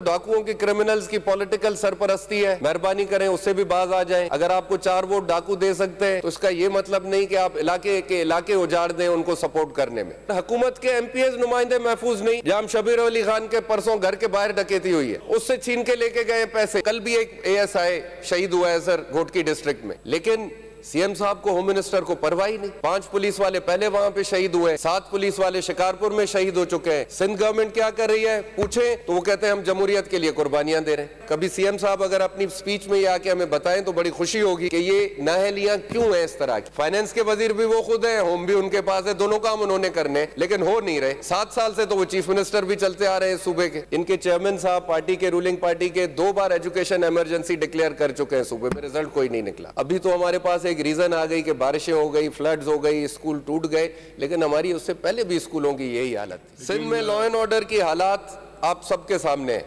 डाकुओं की क्रिमिनल्स की पॉलिटिकल सरपरस्ती है। मेहरबानी करें, उससे भी बाज आ जाएँ। अगर आपको चार वोट डाकू दे सकते हैं तो इसका ये मतलब नहीं कि आप इलाके के इलाके उजाड़ दें उनको सपोर्ट करने में। हुकूमत के एमपीएस नुमाइंदे महफूज नहीं। जाम शबीर अली खान के परसों घर के बाहर डकेती हुई है। उससे छीन के लेके गए पैसे। कल भी एक एएसआई शहीद हुआ है, सर, घोटकी डिस्ट्रिक्ट में। लेकिन सीएम साहब को होम मिनिस्टर को परवाह ही नहीं। पाँच पुलिस वाले पहले वहाँ पे शहीद हुए सात पुलिस वाले शिकारपुर में शहीद हो चुके हैं। सिंध गवर्नमेंट क्या कर रही है? पूछे तो वो कहते हैं, हम जमहूरियत के लिए कुर्बानियाँ दे रहे हैं। कभी सीएम साहब अगर अपनी स्पीच में ये आके हमें बताएँ तो बड़ी खुशी होगी कि ये नाहलियाँ क्यों है इस तरह की? फाइनेंस के वज़ीर भी वो खुद है होम भी उनके पास है। दोनों काम उन्होंने करने लेकिन हो नहीं रहे। सात साल से तो वो चीफ मिनिस्टर भी चलते आ रहे हैं सूबे के। इनके चेयरमैन साहब पार्टी के रूलिंग पार्टी के दो बार एजुकेशन इमरजेंसी डिक्लेयर कर चुके हैं सूबे में रिज़ल्ट कोई नहीं निकला। अभी तो हमारे पास एक रीजन आ गई कि बारिशें हो गई फ्लड्स हो गई स्कूल टूट गए लेकिन हमारी उससे पहले भी स्कूलों की यही हालत थी। सिंध में लॉ एंड ऑर्डर की हालात आप सबके सामने है।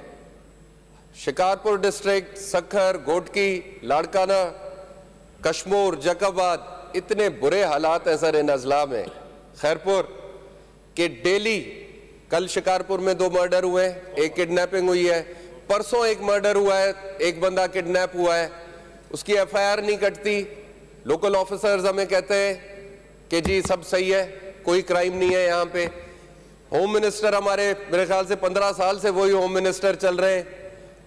शिकारपुर डिस्ट्रिक्ट सखर गोटकी लाड़काना कश्मोर जकाबाद इतने बुरे हालात हैं सर इन अजला में। खैरपुर के डेली कल शिकारपुर में दो मर्डर हुए एक किडनैपिंग हुई है परसों एक मर्डर हुआ है एक बंदा किडनैप हुआ है उसकी एफआईआर नहीं कटती लोकल ऑफिसर्स हमें कहते हैं कि जी, सब सही है, कोई क्राइम नहीं है यहाँ पे। होम मिनिस्टर हमारे, मेरे ख्याल से पंद्रह साल से वही होम मिनिस्टर चल रहे हैं।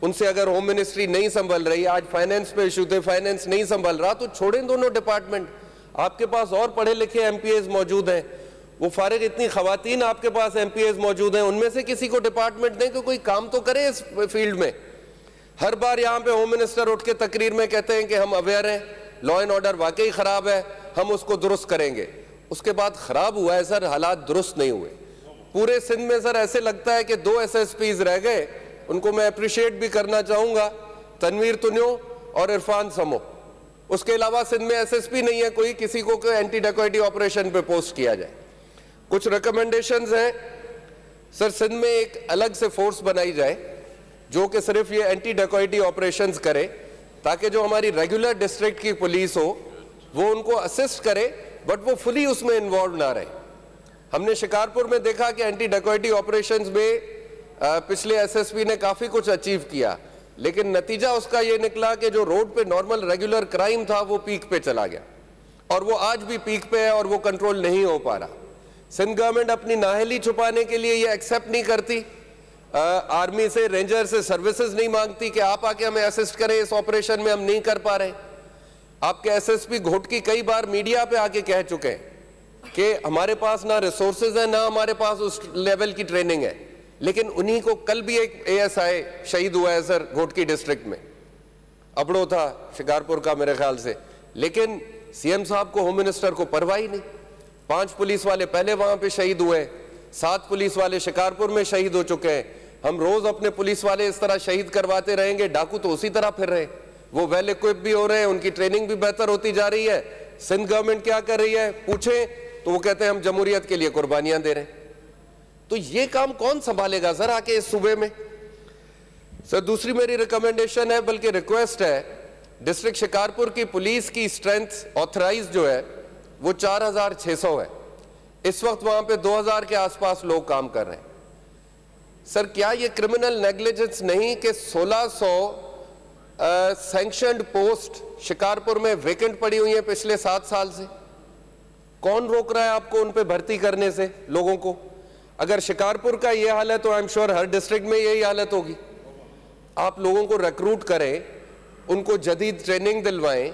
उनसे अगर होम मिनिस्ट्री नहीं संभल रही, आज फाइनेंस पे इशू थे फाइनेंस नहीं संभल रहा तो छोड़ें दोनों डिपार्टमेंट आपके पास और पढ़े लिखे एमपीएस मौजूद हैं। वो फारिग इतनी खातन आपके पास एमपीएस मौजूद हैं, उनमें से किसी को डिपार्टमेंट दें कि कोई काम तो करे इस फ़ील्ड में। हर बार यहाँ पे होम मिनिस्टर उठ के तकरीर में कहते हैं कि हम अवेयर हैं। लॉ एंड ऑर्डर वाकई ख़राब है, हम उसको दुरुस्त करेंगे। उसके बाद ख़राब हुआ है सर, हालात दुरुस्त नहीं हुए। पूरे सिंध में सर ऐसे लगता है कि दो एस एस पीज रह गए, उनको मैं अप्रिशिएट भी करना चाहूँगा। तनवीर तुन्यो और इरफान समो। उसके अलावा सिंध में एस एस पी नहीं है कोई, किसी को एंटी डेकोइटी ऑपरेशन पे पोस्ट किया जाए। कुछ रिकमेंडेशंस हैं। सर, सिंध में एक अलग से फोर्स बनाई जाए, जो कि सिर्फ़ ये एंटी डेकोइटी ऑपरेशंस करे। ताकि जो हमारी रेगुलर डिस्ट्रिक्ट की पुलिस हो, वो उनको असिस्ट करे बट वो फुली उसमें इन्वॉल्व ना रहे। हमने शिकारपुर में देखा कि एंटी डेकोइटी ऑपरेशंस में पिछले एसएसपी ने काफ़ी कुछ अचीव किया, लेकिन नतीजा उसका ये निकला कि जो रोड पे नॉर्मल रेगुलर क्राइम था, वो पीक पे चला गया। और वो आज भी पीक पे है और वो कंट्रोल नहीं हो पा रहा। सिंध गवर्नमेंट अपनी नाहली छुपाने के लिए ये एक्सेप्ट नहीं करती। आर्मी से, रेंजर से सर्विसेज़ नहीं मांगती कि आप आके हमें असिस्ट करें, इस ऑपरेशन में हम नहीं कर पा रहे। आपके एसएसपी घोटकी कई बार मीडिया पे आके कह चुके हैं कि हमारे पास ना रिसोर्सेज है, ना हमारे पास उस लेवल की ट्रेनिंग है। लेकिन उन्हीं को कल भी एक एएसआई शहीद हुआ है सर, घोटकी डिस्ट्रिक्ट में। अबड़ो था शिकारपुर का मेरे ख्याल से। लेकिन सीएम साहब को होम मिनिस्टर को परवाह ही नहीं। पाँच पुलिस वाले पहले वहाँ पे शहीद हुए, सात पुलिस वाले शिकारपुर में शहीद हो चुके हैं। हम रोज अपने पुलिस वाले इस तरह शहीद करवाते रहेंगे। डाकू तो उसी तरह फिर रहे। वो वेल इक्विप भी हो रहे हैं उनकी ट्रेनिंग भी बेहतर होती जा रही है। सिंध गवर्नमेंट क्या कर रही है? पूछे तो वो कहते हैं हम जमहूरियत के लिए कुर्बानियाँ दे रहे हैं। तो ये काम कौन संभालेगा? सर आके इस सूबे में। सर दूसरी मेरी रिकमेंडेशन है बल्कि रिक्वेस्ट है डिस्ट्रिक्ट शिकारपुर की पुलिस की स्ट्रेंथ ऑथराइज जो है वो 4,600 है। इस वक्त वहाँ पे 2000 के आसपास लोग काम कर रहे हैं। सर, क्या ये क्रिमिनल नेग्लिजेंस नहीं कि 1600 सैंक्शनड पोस्ट शिकारपुर में वेकेंट पड़ी हुई है पिछले सात साल से? कौन रोक रहा है आपको उन पे भर्ती करने से लोगों को? अगर शिकारपुर का ये हाल है तो आई एम श्योर हर डिस्ट्रिक्ट में यही हालत होगी। आप लोगों को रिक्रूट करें, उनको जदीद ट्रेनिंग दिलवाएँ,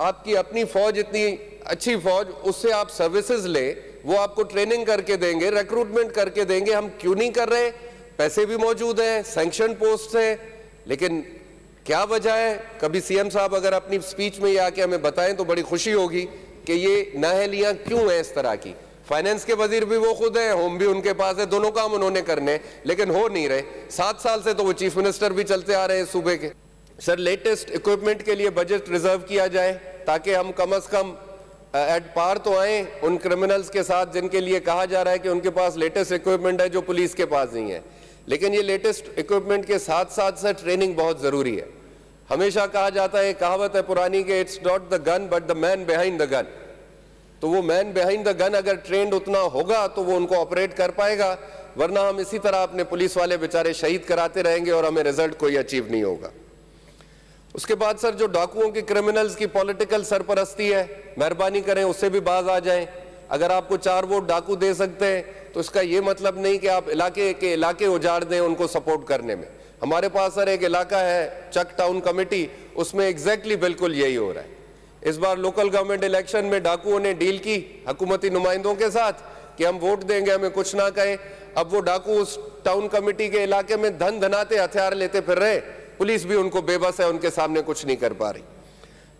आपकी अपनी फौज इतनी अच्छी फौज, उससे आप सर्विसेज़ लें, वो आपको ट्रेनिंग करके देंगे रिक्रूटमेंट करके देंगे, हम क्यों नहीं कर रहे? पैसे भी मौजूद हैं सैंक्शन पोस्ट है, लेकिन क्या वजह है? कभी सीएम साहब अगर अपनी स्पीच में ये आके हमें बताएँ तो बड़ी खुशी होगी कि ये नाहलियाँ क्यों हैं इस तरह की? फाइनेंस के वज़ीर भी वो खुद हैं होम भी उनके पास है, दोनों काम उन्होंने करने, लेकिन हो नहीं रहे। सात साल से तो वो चीफ मिनिस्टर भी चलते आ रहे हैं सूबे के। सर लेटेस्ट इक्विपमेंट के लिए बजट रिज़र्व किया जाए, ताकि हम कम अज कम एट पार तो आए उन क्रिमिनल्स के साथ जिनके लिए कहा जा रहा है कि उनके पास लेटेस्ट इक्विपमेंट है जो पुलिस के पास नहीं है। लेकिन ये लेटेस्ट इक्विपमेंट के साथ साथ से ट्रेनिंग बहुत ज़रूरी है। हमेशा कहा जाता है, कहावत है पुरानी कि it's not the gun but the man behind the gun तो वो मैन बिहाइंड द गन अगर ट्रेंड उतना होगा तो वो उनको ऑपरेट कर पाएगा, वरना हम इसी तरह अपने पुलिस वाले बेचारे शहीद कराते रहेंगे और हमें रिज़ल्ट कोई अचीव नहीं होगा। उसके बाद सर, जो डाकुओं की क्रिमिनल्स की पॉलिटिकल सरपरस्ती है, मेहरबानी करें, उससे भी बाज आ जाएँ। अगर आपको चार वोट डाकू दे सकते हैं तो इसका ये मतलब नहीं कि आप इलाके के इलाके उजाड़ दें उनको सपोर्ट करने में। हमारे पास सर एक इलाका है चक टाउन कमेटी उसमें एग्जैक्टली बिल्कुल यही हो रहा है। इस बार लोकल गवर्नमेंट इलेक्शन में डाकुओं ने डील की हकूमती नुमाइंदों के साथ कि हम वोट देंगे, हमें कुछ ना कहें। अब वो डाकू उस टाउन कमेटी के इलाके में धन धनाते, हथियार लेते फिर रहे। पुलिस भी उनको बेबस है, उनके सामने कुछ नहीं कर पा रही।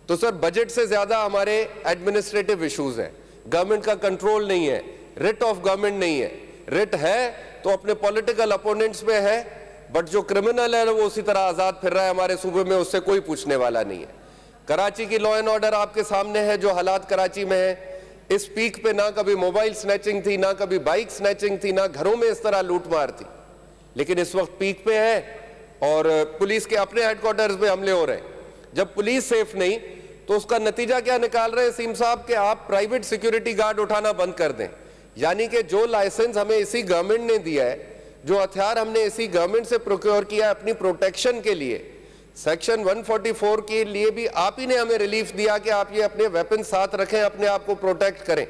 तो सर बजट से ज़्यादा हमारे एडमिनिस्ट्रेटिव इश्यूज़ हैं। गवर्नमेंट का कंट्रोल नहीं है। रिट ऑफ़ गवर्नमेंट नहीं है। रिट है तो अपने पॉलिटिकल अपोनेंट्स में है बट जो क्रिमिनल है वो उसी तरह आज़ाद फिर रहा है हमारे सूबे में, उससे कोई पूछने वाला नहीं है। कराची की लॉ एंड ऑर्डर आपके सामने है, जो हालात कराची में है। इस पीक पे ना कभी मोबाइल स्नैचिंग थी, ना कभी बाइक स्नैचिंग थी, ना घरों में इस तरह लूटमार थी। लेकिन इस वक्त पीक पे है और पुलिस के अपने हेडक्वार्टर्स में हमले हो रहे हैं। जब पुलिस सेफ़ नहीं तो उसका नतीजा क्या निकाल रहे हैं? सीम साहब, के आप प्राइवेट सिक्योरिटी गार्ड उठाना बंद कर दें। यानी कि जो लाइसेंस हमें इसी गवर्नमेंट ने दिया है, जो हथियार हमने इसी गवर्नमेंट से प्रोक्योर किया है अपनी प्रोटेक्शन के लिए सेक्शन 144 के लिए भी आप ही ने हमें रिलीफ दिया कि आप ये अपने वेपन साथ रखें, अपने आप को प्रोटेक्ट करें।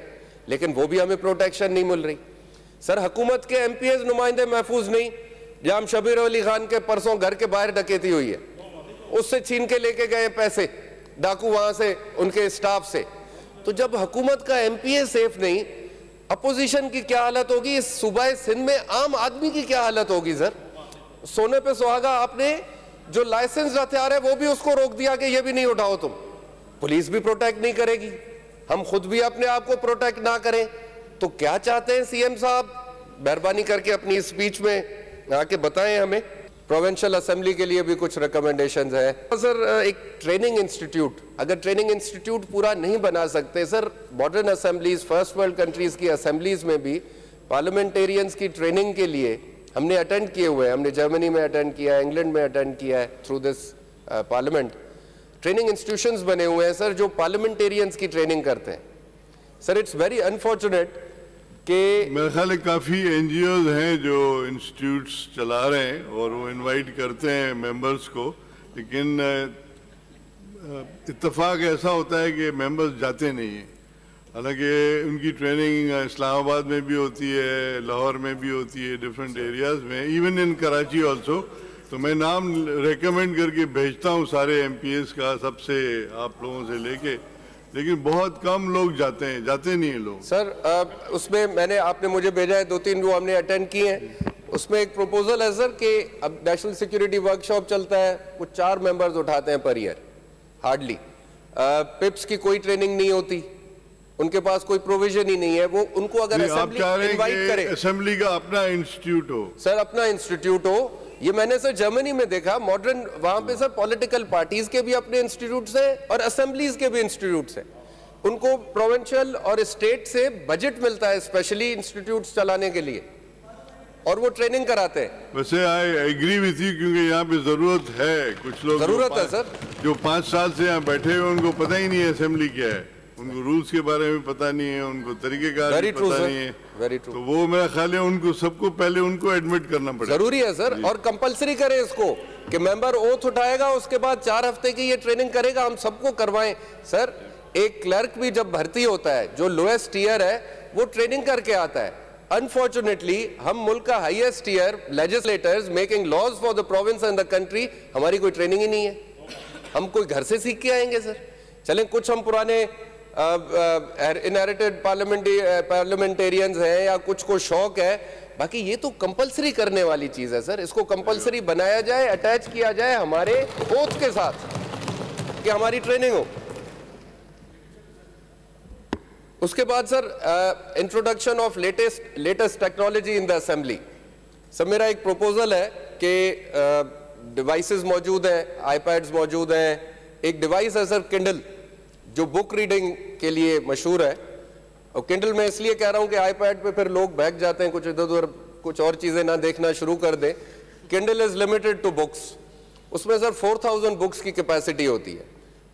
लेकिन वो भी हमें प्रोटेक्शन नहीं मिल रही। सर, हुकूमत के एमपीएस नुमाइंदे महफूज नहीं। जाम शबीर अली खान के परसों घर के बाहर डकेती हुई है। उससे छीन के लेके गए पैसे, डाकू वहाँ से, उनके स्टाफ से। तो जब हुकूमत का एमपीए सेफ़ नहीं अपोजिशन की क्या हालत होगी? इस सूबाई सिंध में आम आदमी की क्या हालत होगी, सर? सोने पे सुहागा आपने जो लाइसेंस हथियार है, वो भी उसको रोक दिया कि ये भी नहीं उठाओ तुम? पुलिस भी प्रोटेक्ट नहीं करेगी। हम खुद भी अपने आप को प्रोटेक्ट ना करें। तो क्या चाहते हैं सीएम साहब? मेहरबानी करके अपनी स्पीच में आके बताएँ हमें। प्रोविंशियल असेंबली के लिए भी कुछ रिकमेंडेशन है। सर एक ट्रेनिंग इंस्टीट्यूट अगर ट्रेनिंग इंस्टीट्यूट पूरा नहीं बना सकते, sir modern assemblies first world countries की असेंबलीज में भी पार्लियामेंटेरियंस की ट्रेनिंग के लिए हमने अटेंड किए हुए हैं। हमने जर्मनी में अटेंड किया है इंग्लैंड में अटेंड किया है through this parliament training institutions बने हुए हैं, सर, जो पार्लियामेंटेरियंस की ट्रेनिंग करते हैं। सर इट्स वेरी अनफॉर्चुनेट कि मेरे ख्याल काफ़ी एन हैं जो इंस्टीट्यूट्स चला रहे हैं और वो इनवाइट करते हैं मेंबर्स को लेकिन इतफाक ऐसा होता है कि मेंबर्स जाते नहीं हैं। हालाँकि उनकी ट्रेनिंग इस्लामाबाद में भी होती है लाहौर में भी होती है डिफरेंट एरियाज़ में इवन इन कराची ऑल्सो तो मैं नाम रेकमेंड करके भेजता हूँ सारे एमपीएस का सबसे आप लोगों से लेके। लेकिन बहुत कम लोग जाते हैं जाते नहीं हैं लोग। सर आ, उसमें मैंने आपने मुझे भेजा है दो तीन वो हमने अटेंड किए हैं। उसमें एक प्रपोजल है सर कि अब नेशनल सिक्योरिटी वर्कशॉप चलता है वो चार मेंबर्स उठाते हैं पर ईयर हार्डली पिप्स की कोई ट्रेनिंग नहीं होती उनके पास कोई प्रोविज़न ही नहीं है वो उनको अगर असेंबली इनवाइट करे। असेंबली का अपना इंस्टीट्यूट हो। सर अपना इंस्टीट्यूट हो ये मैंने सर जर्मनी में देखा मॉडर्न वहाँ पे सर पॉलिटिकल पार्टीज़ के भी अपने इंस्टीट्यूट हैं और असेंबलीज के भी इंस्टीट्यूट हैं। उनको प्रोविंशियल और स्टेट से बजट मिलता है स्पेशली इंस्टीट्यूट चलाने के लिए। और वो ट्रेनिंग कराते हैं। वैसे आई एग्री विथ यू क्योंकि यहाँ पे ज़रूरत है कुछ लोग ज़रूरत है सर। जो पाँच साल से यहाँ बैठे हुए उनको पता ही नहीं है असेंबली क्या है। उनको रूल्स के बारे में पता नहीं है उनको तरीके का पता नहीं है। वेरी ट्रू तो वो मेरा ख्याल है उनको सबको पहले उनको एडमिट करना पड़ेगा। ज़रूरी है सर और कंपलसरी करें इसको कि मेंबर ओथ उठाएगा उसके बाद चार हफ़्ते की ये ट्रेनिंग करेगा हम सबको करवाएँ। सर एक क्लर्क भी जब भर्ती होता है जो लोएस्ट ईयर है वो ट्रेनिंग करके आता है। अनफॉर्चुनेटली हम मुल्क का highest year legislators making laws for the province and the country हमारी कोई ट्रेनिंग ही नहीं है। हम कोई घर से सीख के आएँगे सर चलें कुछ हम पुराने इनहेरिटेड पार्लियामेंटेरियंस हैं या कुछ को शौक है, बाकी ये तो कंपलसरी करने वाली चीज़ है सर इसको कंपलसरी बनाया जाए अटैच किया जाए हमारे ओथ के साथ कि हमारी ट्रेनिंग हो। उसके बाद sir introduction of latest latest technology in the assembly sir मेरा एक प्रपोजल है कि डिवाइसेस मौजूद हैं आईपैड्स मौजूद हैं। एक डिवाइस है सर किंडल जो बुक रीडिंग के लिए मशहूर है, और किंडल में इसलिए कह रहा हूँ कि आईपैड पे फिर लोग बैठ जाते हैं, कुछ इधर उधर, कुछ और चीज़ें ना देखना शुरू कर दें। Kindle is limited to books उसमें सर 4000 बुक्स की कैपेसिटी होती है।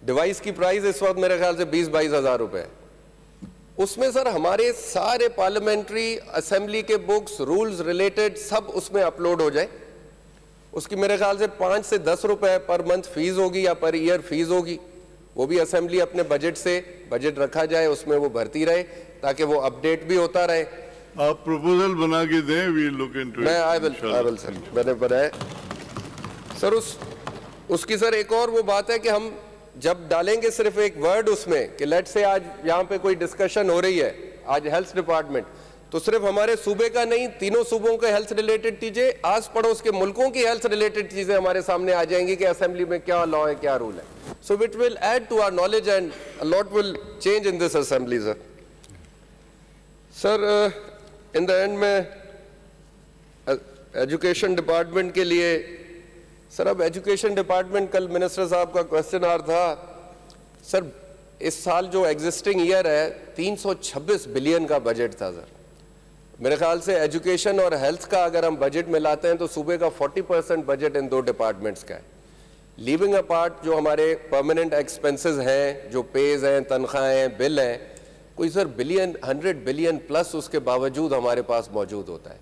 डिवाइस की प्राइस इस वक्त मेरे ख्याल से बीस बाईस हज़ार रुपए है। उसमें सर हमारे सारे पार्लियामेंट्री असेंबली के बुक्स रूल्स रिलेटेड सब उसमें अपलोड हो जाए। उसकी मेरे ख्याल से पाँच से दस रुपए पर मंथ फ़ीस होगी या पर ईयर फ़ीस होगी। वो भी असेंबली अपने बजट से बजट रखा जाए उसमें वो भरती रहे ताकि वो अपडेट भी होता रहे। आप प्रपोजल बना के दें वी लुक इनटू मैं I will I will sir मैंने बनाया। सर उस उसकी सर एक और वो बात है कि हम जब डालेंगे सिर्फ़ एक वर्ड उसमें कि लेट से आज यहाँ पे कोई डिस्कशन हो रही है आज हेल्थ डिपार्टमेंट तो सिर्फ़ हमारे सूबे का नहीं, तीनों सूबों के हेल्थ रिलेटेड चीज़ें आस पड़ोस के मुल्कों की हेल्थ रिलेटेड चीज़ें हमारे सामने आ जाएँगी कि असेंबली में क्या लॉ है, क्या रूल है। So with will add to our knowledge and lot will change in this assembly sir sir in the end में एजुकेशन डिपार्टमेंट के लिए सर अब एजुकेशन डिपार्टमेंट कल मिनिस्टर साहब का क्वेश्चन आर था। सर इस साल जो एग्जिस्टिंग ईयर है 326 बिलियन का बजट था सर मेरे ख्याल से एजुकेशन और हेल्थ का अगर हम बजट में लाते हैं तो सूबे का 40 परसेंट बजट इन दो डिपार्टमेंट्स का है। लीविंग अपार्ट जो हमारे परमानेंट एक्सपेंसेस हैं, जो पेज हैं, तनख्वाहें हैं बिल हैं, कोई sir billion hundred billion plus उसके बावजूद हमारे पास मौजूद होता है।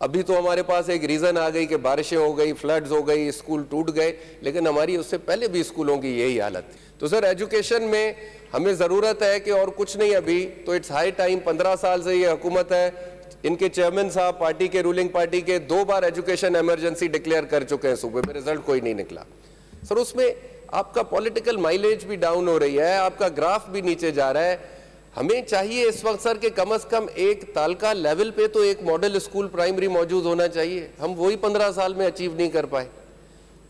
अभी तो हमारे पास एक रीज़न आ गई कि बारिशें हो गई फ्लड्स हो गई स्कूल टूट गए, लेकिन हमारी उससे पहले भी स्कूलों की यही हालत थी। तो सर एजुकेशन में हमें ज़रूरत है कि और कुछ नहीं अभी तो इट्स हाई टाइम पंद्रह साल से ये हुकूमत है इनके चेयरमैन साहब पार्टी के रूलिंग पार्टी के दो बार एजुकेशन इमरजेंसी डिक्लेयर कर चुके हैं सूबे में रिज़ल्ट कोई नहीं निकला। सर उसमें आपका पॉलिटिकल माइलेज भी डाउन हो रही है, आपका ग्राफ भी नीचे जा रहा है। हमें चाहिए इस वक्त सर के कम अज कम एक तालका लेवल पे तो एक मॉडल स्कूल प्राइमरी मौजूद होना चाहिए। हम वही पंद्रह साल में अचीव नहीं कर पाए।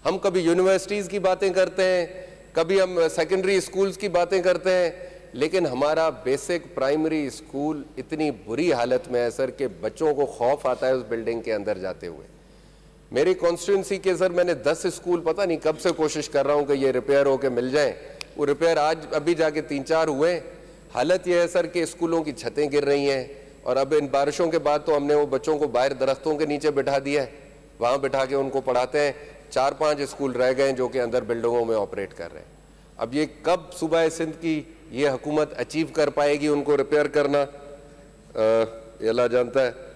हम कभी यूनिवर्सिटीज़ की बातें करते हैं, कभी हम सेकेंडरी स्कूल्स की बातें करते हैं। लेकिन हमारा बेसिक प्राइमरी स्कूल इतनी बुरी हालत में है, सर, कि बच्चों को खौफ आता है उस बिल्डिंग के अंदर जाते हुए। मेरी कॉन्स्टिट्यूंसी के सर, मैंने दस स्कूल, पता नहीं कब से कोशिश कर रहा हूँ कि ये रिपेयर होके मिल जाए। वो रिपेयर आज, अभी जाके तीन चार हुए। हालत यह है, सर, कि स्कूलों की छतें गिर रही हैं। और अब इन बारिशों के बाद तो हमने वो बच्चों को बाहर दरख्तों के नीचे बिठा दिया है। वहाँ बिठा के उनको पढ़ाते हैं। चार पाँच स्कूल रह गए जो कि अंदर बिल्डिंगों में ऑपरेट कर रहे हैं। अब ये कब सुबह सिंध की ये हुकूमत अचीव कर पाएगी उनको रिपेयर करना। ये अल्लाह जानता है।